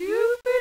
Stupid!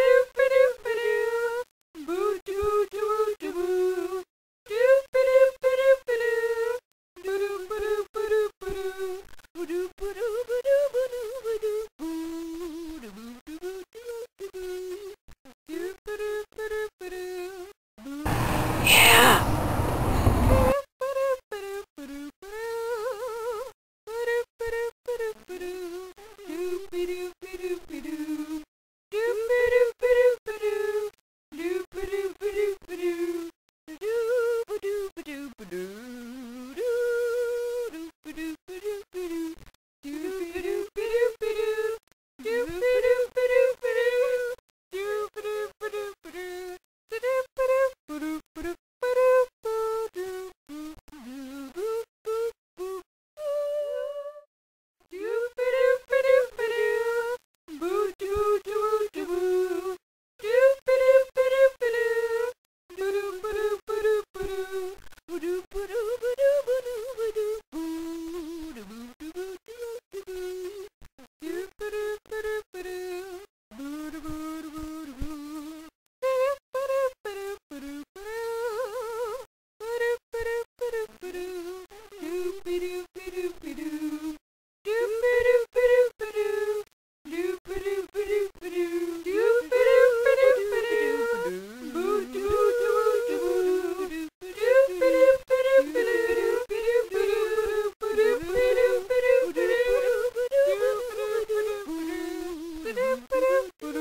Tudum, tudum, tudum.